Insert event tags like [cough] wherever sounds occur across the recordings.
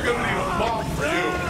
We're gonna need a mop for you.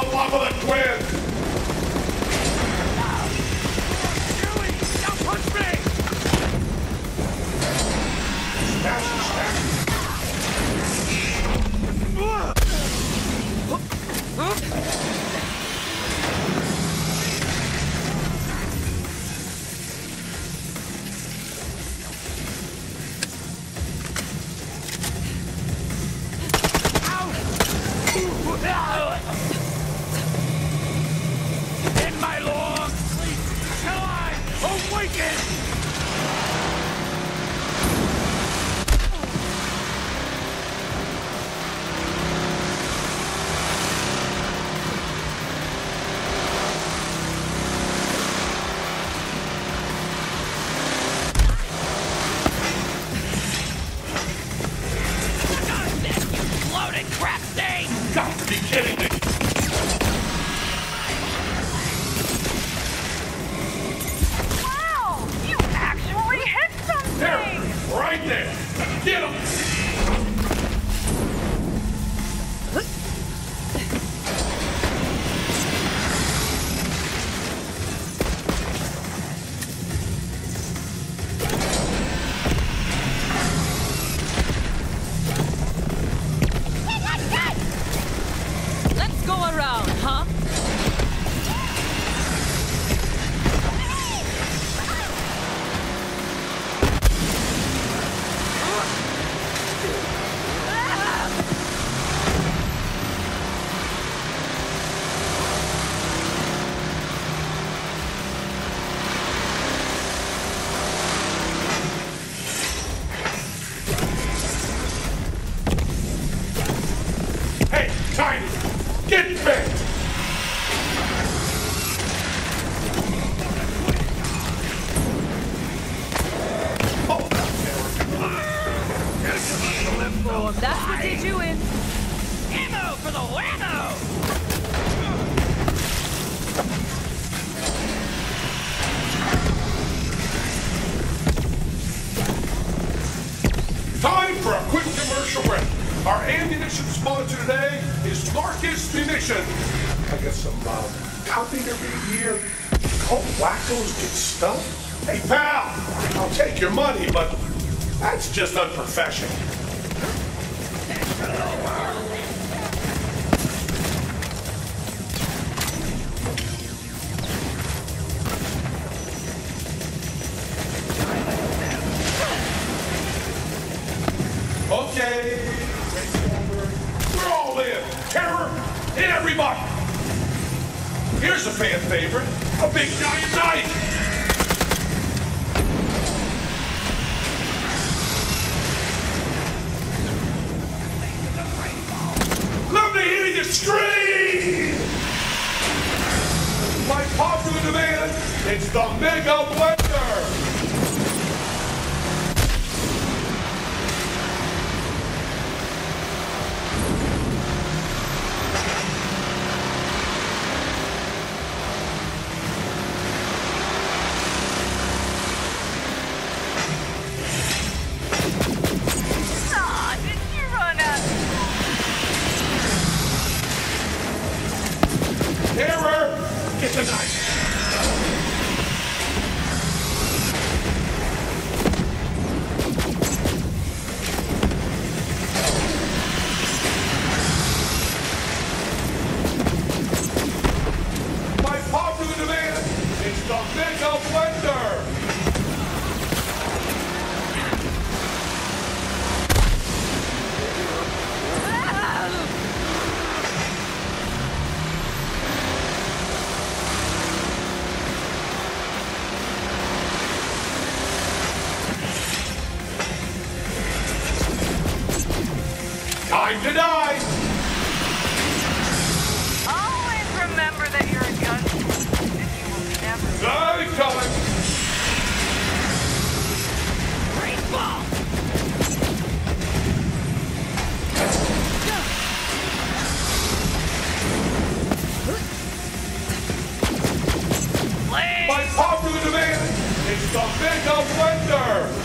on of the twins. Time for a quick commercial break. Our ammunition sponsor today is Marcus Munition. I got some uh, copy to read here. Called Wackos Get Stuff. Hey, pal, I'll take your money, but that's just unprofessional. in every market. Here's a fan favorite, a big giant knife. Let me hear you scream! My popular demand, it's the Mega Blade! Terror! Get the knife! By popular demand, it's the Mega Blender!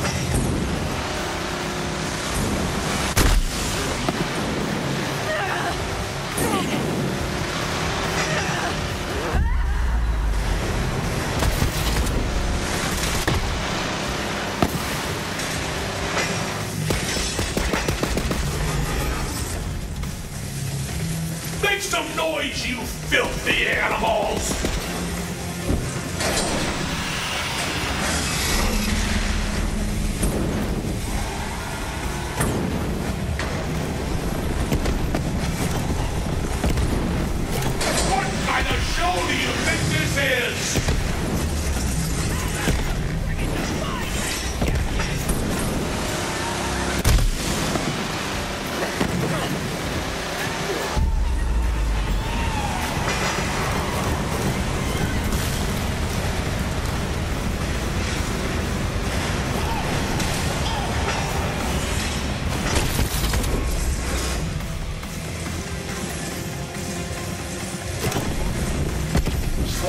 Make some noise, you filthy animals!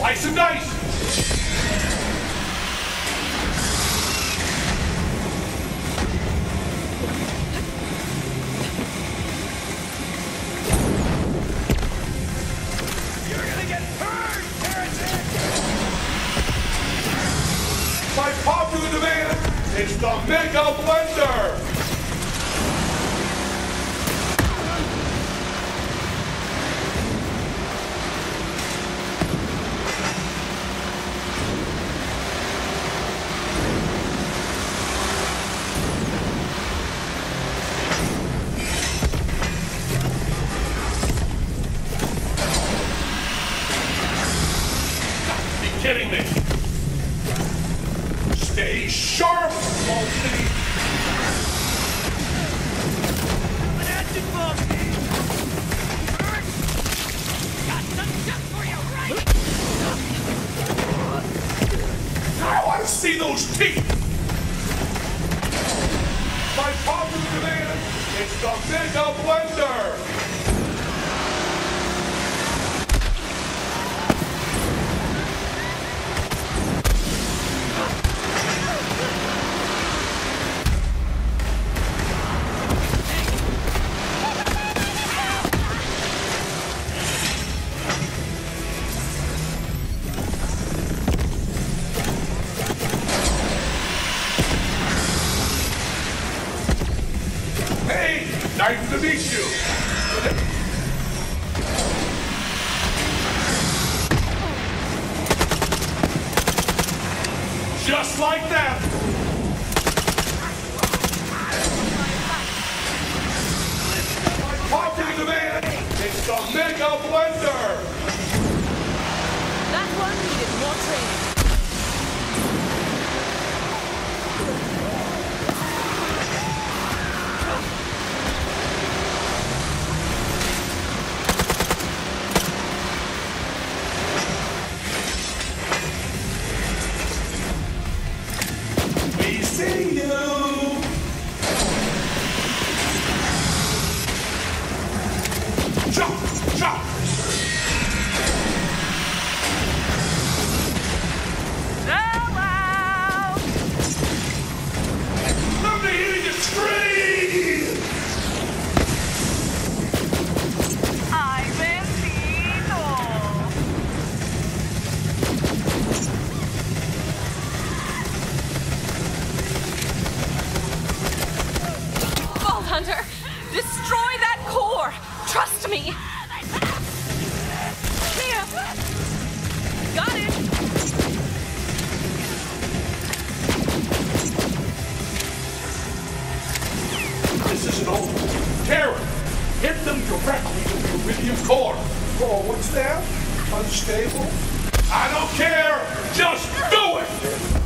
Slice and dice! Destroy that core. Trust me. Here. Got it. This isn't over. Karen, hit them directly with the Eridium core. Oh, what's that? Unstable? I don't care. Just do it.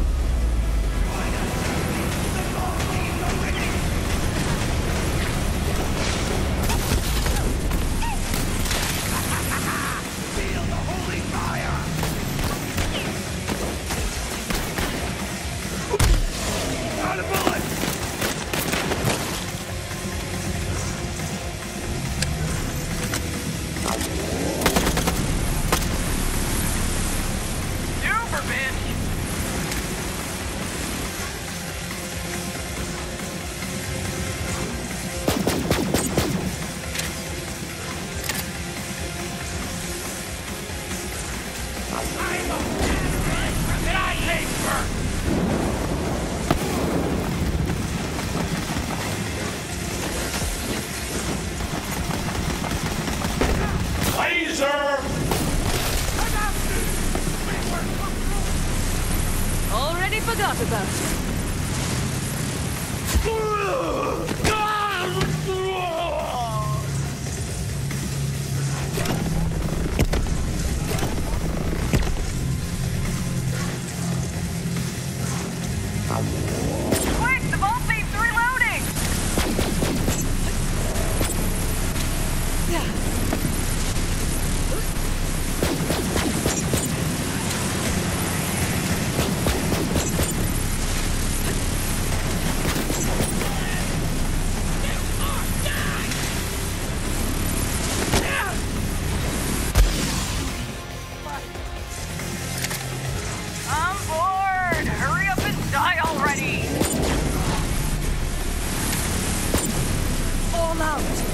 Out.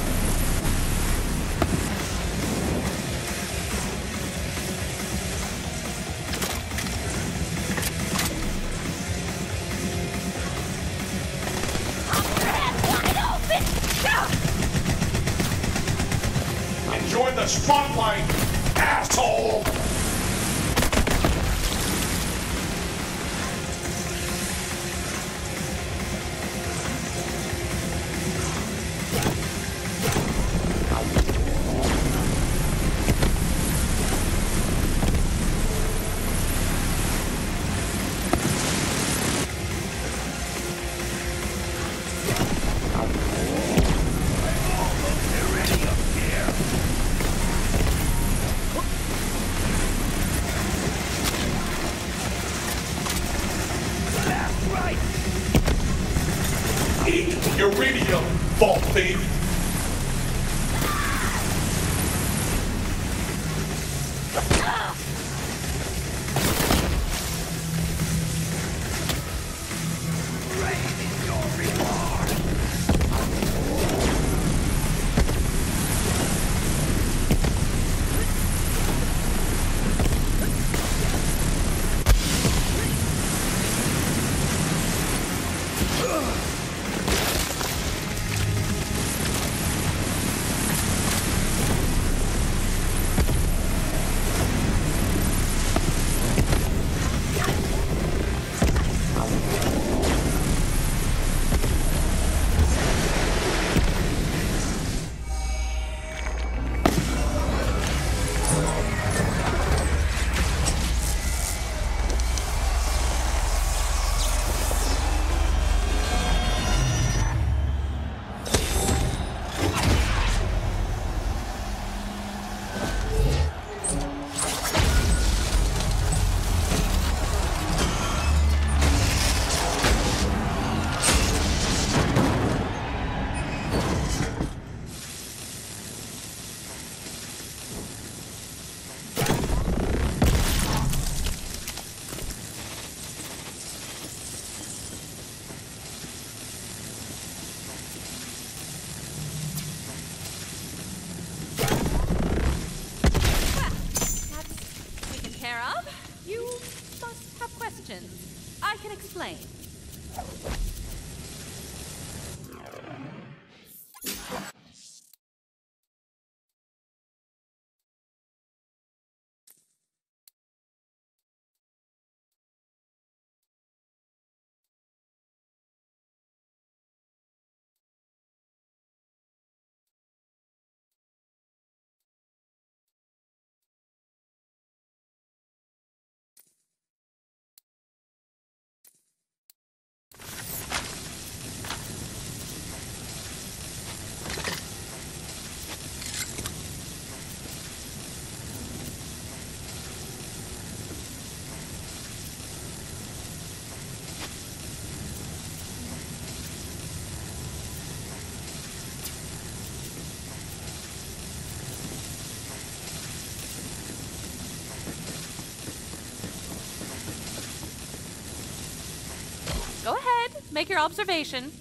Make your observation.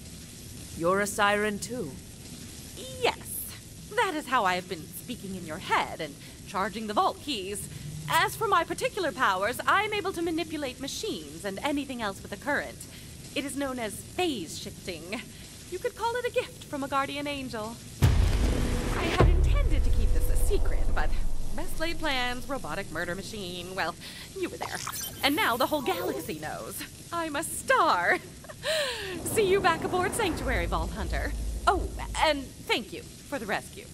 You're a siren too. Yes, that is how I have been speaking in your head and charging the vault keys. As for my particular powers, I'm able to manipulate machines and anything else with a current. It is known as phase shifting. You could call it a gift from a guardian angel. I had intended to keep this a secret, but best laid plans, robotic murder machine, well, you were there. And now the whole galaxy knows. I'm a star. [laughs] See you back aboard Sanctuary, Vault Hunter. Oh, and thank you for the rescue.